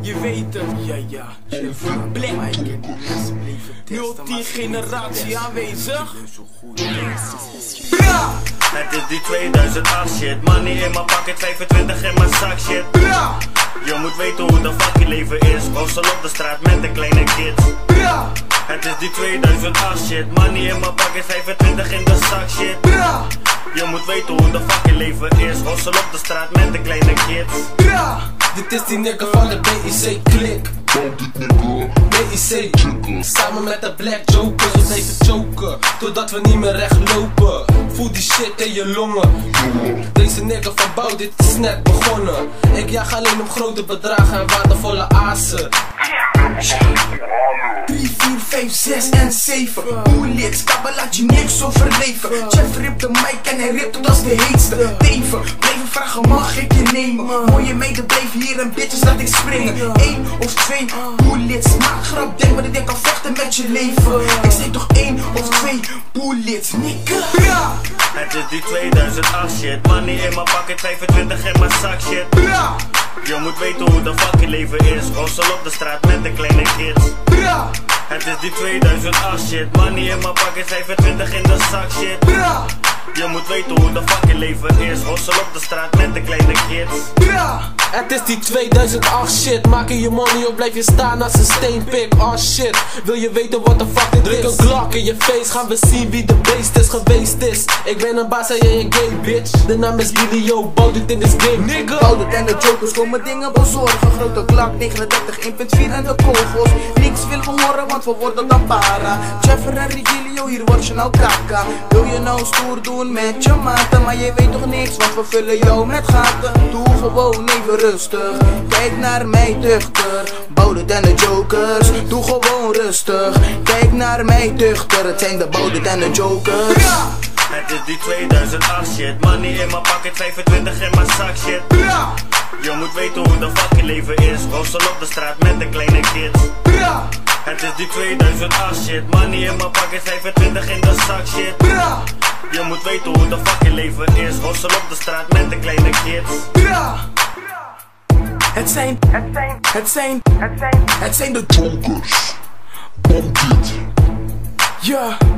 Je weet het, ja ja, chef Black Mike Multi generatie aanwezig. Bra! Het is die 2008 shit. Money in mijn pocket, 25 in mijn zak shit. Bra! Je moet weten hoe de fuck je leven is. Hostel op de straat met de kleine kids. Bra! Het is die 2008 shit. Money in mijn pocket, 25 in de zak shit. Bra! Je moet weten hoe de fuck je leven is. Hostel op de straat met de kleine kids. Bra! Dit is die nigga van de BIC klik. BIC Samen met de Black Joker We blijven choken Totdat we niet meer recht lopen. Voel die shit in je longen. Deze nigga van bouw dit is net begonnen. Ik jaag alleen op grote bedragen en waardevolle azen. 3, 4, 5, 6 en 7 Bullets, kabel laat je niks overleven Chef ript de mic en hij ript het als de heetste. Teven, blijven vragen nemen Blijven hier en bitches laat ik springen. 1 of 2 bullets, maak grap denk maar ik denk al vechten met je leven. Ik zeg toch 1 of 2 bullets, nigga Bra, Het is die 2008 shit. Money in mijn pocket, 25 in mijn zak shit. Bra, Je moet weten hoe de fuck je leven is. Hostel op de straat met de kleine kids. Bra, Het is die 2008 shit. Money in mijn pocket, 25 in de zak shit. Bra, Je moet weten hoe de fuck je leven is. Hostel op de straat met de kleine kids Het is die 2008 shit. Maak je je money op, blijf je staan als een steenpik Oh shit, wil je weten wat de fuck dit is? Druk een klok in je face, gaan we zien wie de beest is geweest is. Ik ben een baas en jij een gay bitch. De naam is Billy bouw dit in this game. Nigga. Houden en de jokers komen dingen bezorgen. Grote klak 39, 1.4 en de kogels. Niks willen we horen want we worden dan para. Jeffer en Rigilio, hier word je nou kaka. Wil je nou stoer doen met je maten? Maar je weet toch niks want we vullen jou met gaten. Doe gewoon even rustig. Kijk naar mij tuchter Bouwden en de jokers. Doe gewoon rustig. Kijk naar mij tuchter Het zijn de bouwden en de jokers. Het is die 2008 shit. Money in mijn pocket, 25 in mijn zak shit. Je moet weten hoe de fuck je leven is. Hostel op de straat met de kleine kids. Het is die 2008 shit. Money in mijn pocket, 25 in de zak shit. Je moet weten hoe de fuck je leven is. Hostel op de straat met de kleine kids Het zijn, het zijn, het zijn, het zijn, het zijn de jokers. Ja. Yeah.